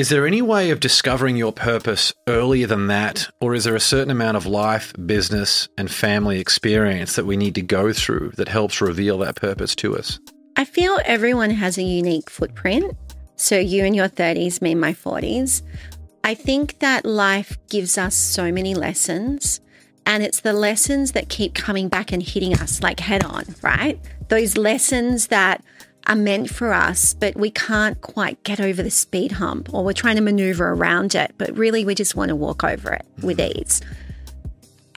Is there any way of discovering your purpose earlier than that? Or is there a certain amount of life, business, and family experience that we need to go through that helps reveal that purpose to us? I feel everyone has a unique footprint. So, you in your 30s, me in my 40s. I think that life gives us so many lessons, and it's the lessons that keep coming back and hitting us like head on, right? Those lessons that are meant for us, but we can't quite get over the speed hump or we're trying to maneuver around it, but really we just want to walk over it with mm-hmm. ease.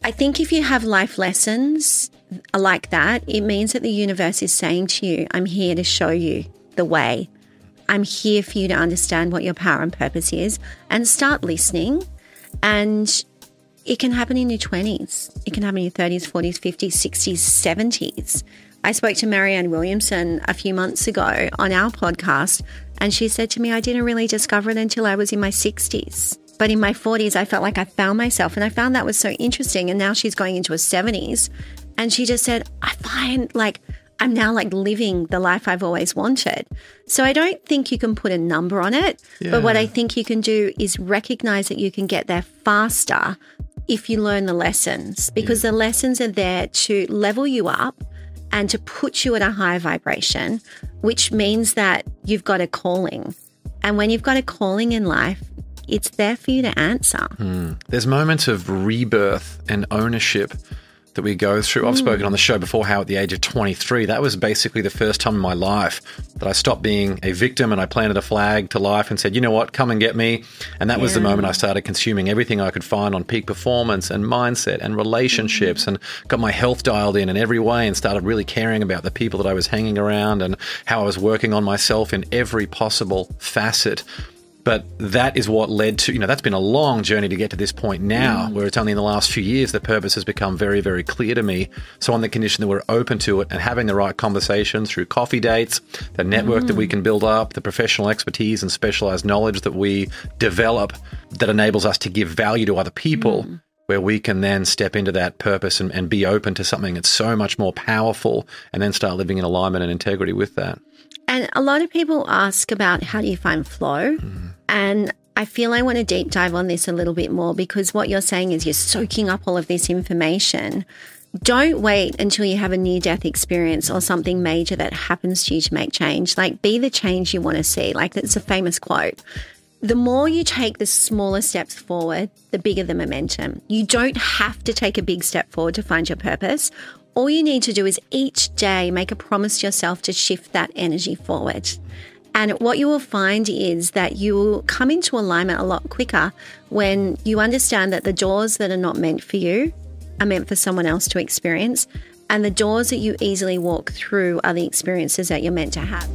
I think if you have life lessons like that, it means that the universe is saying to you, I'm here to show you the way. I'm here for you to understand what your power and purpose is and start listening. And it can happen in your 20s, it can happen in your 30s, 40s, 50s, 60s, 70s. I spoke to Marianne Williamson a few months ago on our podcast, and she said to me, I didn't really discover it until I was in my 60s. But in my 40s, I felt like I found myself, and I found that was so interesting. And now she's going into her 70s, and she just said, I find like I'm now like living the life I've always wanted. So I don't think you can put a number on it. Yeah. But what I think you can do is recognize that you can get there faster if you learn the lessons, because yeah. the lessons are there to level you up and to put you at a higher vibration, which means that you've got a calling. And when you've got a calling in life, it's there for you to answer. Mm. There's moments of rebirth and ownership that we go through. I've spoken on the show before how at the age of 23, that was basically the first time in my life that I stopped being a victim and I planted a flag to life and said, you know what, come and get me. And that yeah. was the moment I started consuming everything I could find on peak performance and mindset and relationships mm. and got my health dialed in in every way and started really caring about the people that I was hanging around and how I was working on myself in every possible facet but that is what led to, you know, that's been a long journey to get to this point now, mm. where it's only in the last few years that purpose has become very, very clear to me. So, on the condition that we're open to it and having the right conversations through coffee dates, the network mm. that we mm. can build up, the professional expertise and specialized knowledge that we develop that enables us to give value to other people. Mm. Where we can then step into that purpose and, and be open to something that's so much more powerful and then start living in alignment and integrity with that. And a lot of people ask about how do you find flow? Mm. And I feel I want to deep dive on this a little bit more because what you're saying is you're soaking up all of this information. Don't wait until you have a near death experience or something major that happens to you to make change. Like, be the change you want to see. Like, that's a famous quote. The more you take the smaller steps forward, the bigger the momentum. You don't have to take a big step forward to find your purpose all you need to do is each day make a promise to yourself to shift that energy forward. And what you will find is that you will come into alignment a lot quicker when you understand that the doors that are not meant for you are meant for someone else to experience. And the doors that you easily walk through are the experiences that you're meant to have.